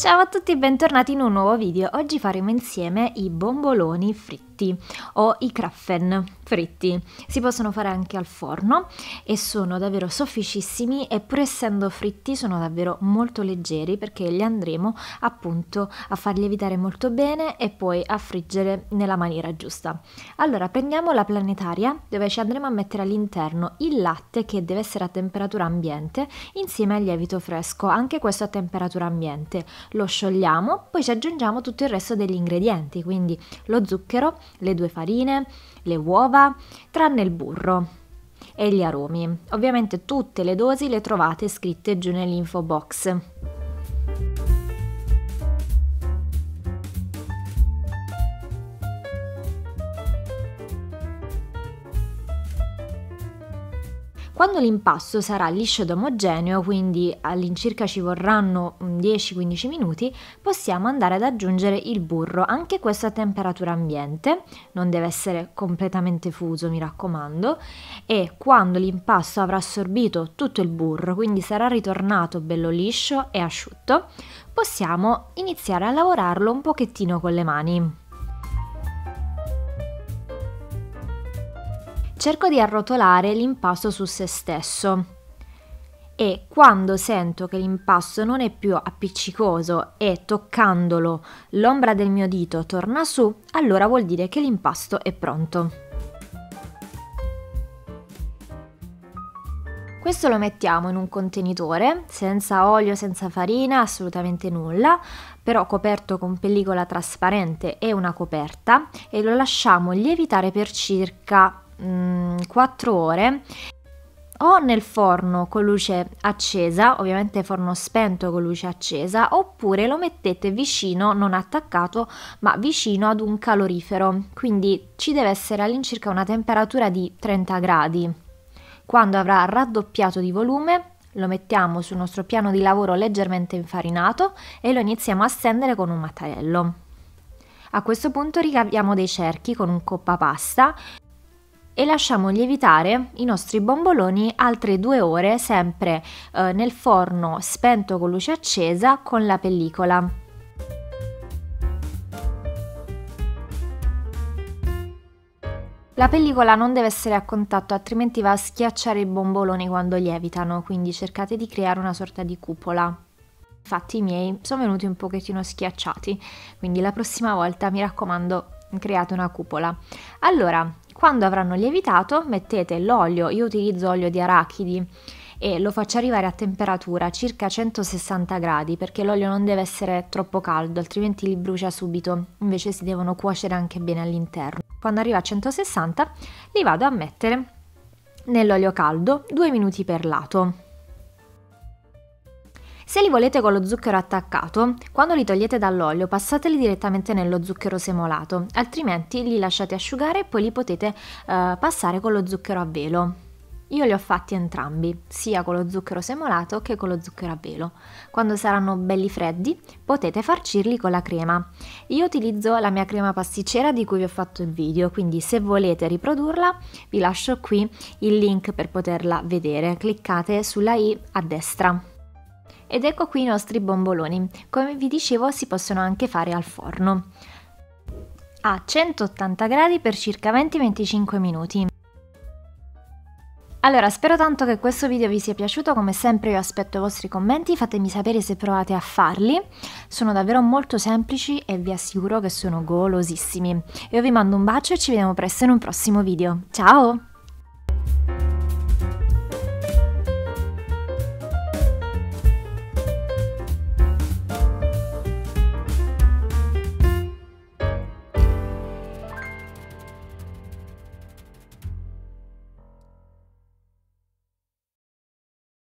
Ciao a tutti e bentornati in un nuovo video. Oggi faremo insieme i bomboloni fritti o i kraffen fritti. Si possono fare anche al forno e sono davvero sofficissimi e pur essendo fritti sono davvero molto leggeri perché li andremo appunto a far lievitare molto bene e poi a friggere nella maniera giusta. Allora prendiamo la planetaria dove ci andremo a mettere all'interno il latte che deve essere a temperatura ambiente insieme al lievito fresco, anche questo a temperatura ambiente. Lo sciogliamo, poi ci aggiungiamo tutto il resto degli ingredienti, quindi lo zucchero, le due farine, le uova, tranne il burro e gli aromi. Ovviamente tutte le dosi le trovate scritte giù nell'info box. Quando l'impasto sarà liscio ed omogeneo, quindi all'incirca ci vorranno 10-15 minuti, possiamo andare ad aggiungere il burro, anche questo a temperatura ambiente, non deve essere completamente fuso mi raccomando, e quando l'impasto avrà assorbito tutto il burro, quindi sarà ritornato bello liscio e asciutto, possiamo iniziare a lavorarlo un pochettino con le mani. Cerco di arrotolare l'impasto su se stesso e quando sento che l'impasto non è più appiccicoso e toccandolo l'ombra del mio dito torna su, allora vuol dire che l'impasto è pronto. Questo lo mettiamo in un contenitore senza olio, senza farina, assolutamente nulla, però coperto con pellicola trasparente e una coperta e lo lasciamo lievitare per circa 4 mm, ore o nel forno con luce accesa, ovviamente forno spento con luce accesa, oppure lo mettete vicino, non attaccato, ma vicino ad un calorifero, quindi ci deve essere all'incirca una temperatura di 30 gradi. Quando avrà raddoppiato di volume, lo mettiamo sul nostro piano di lavoro leggermente infarinato e lo iniziamo a stendere con un mattarello. A questo punto ricaviamo dei cerchi con un coppa pasta e lasciamo lievitare i nostri bomboloni altre due ore sempre eh, nel forno spento con luce accesa con la pellicola. La pellicola non deve essere a contatto altrimenti va a schiacciare i bomboloni quando lievitano, quindi cercate di creare una sorta di cupola. Infatti i miei sono venuti un pochettino schiacciati, quindi la prossima volta mi raccomando create una cupola. Allora, quando avranno lievitato mettete l'olio, io utilizzo olio di arachidi e lo faccio arrivare a temperatura circa 160 gradi perché l'olio non deve essere troppo caldo altrimenti li brucia subito, invece si devono cuocere anche bene all'interno. Quando arriva a 160 li vado a mettere nell'olio caldo 2 minuti per lato. Se li volete con lo zucchero attaccato, quando li togliete dall'olio passateli direttamente nello zucchero semolato, altrimenti li lasciate asciugare e poi li potete eh, passare con lo zucchero a velo. Io li ho fatti entrambi, sia con lo zucchero semolato che con lo zucchero a velo. Quando saranno belli freddi potete farcirli con la crema. Io utilizzo la mia crema pasticcera di cui vi ho fatto il video, quindi se volete riprodurla vi lascio qui il link per poterla vedere. Cliccate sulla i a destra. Ed ecco qui i nostri bomboloni. Come vi dicevo si possono anche fare al forno a 180 gradi per circa 20-25 minuti. Allora, spero tanto che questo video vi sia piaciuto, come sempre io aspetto i vostri commenti, fatemi sapere se provate a farli, sono davvero molto semplici e vi assicuro che sono golosissimi. Io vi mando un bacio e ci vediamo presto in un prossimo video, ciao!